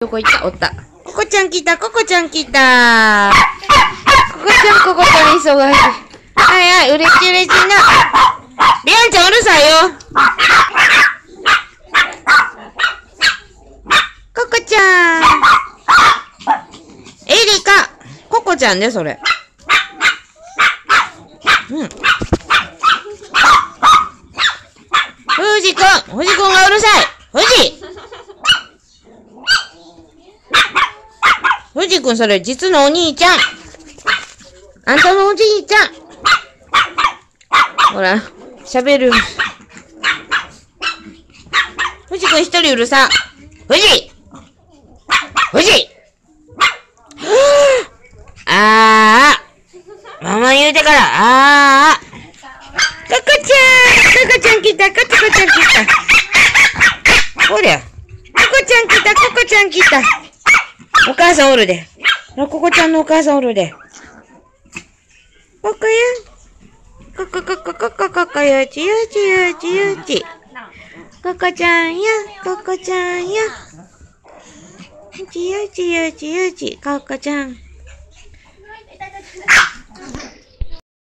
どこ行った？おった。ココちゃん来た、ココちゃん来た。ココちゃん、ココちゃん忙しい。はいはい、嬉しい嬉しいな。リアンちゃんうるさいよ。ココちゃん。エリカ。ココちゃんね、それ。うん。ふじくん。ふじくんがうるさい。ふじ。ふじくん、それ、実のお兄ちゃん。あんたのおじいちゃん。ほら、喋る。ふじくん一人うるさ。ふじふじあー。ママ言うてから、あー。ココちゃんココちゃん来たココちゃん来たほりゃ。ココちゃん来たココちゃん来たお母さんおるで。ロ、ココちゃんのお母さんおるで。ここや。ココココココココよちよちよちよち。ここちゃんや、ここちゃんや。よちよちよちよち、ここちゃん。